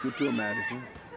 Good tour, Madison.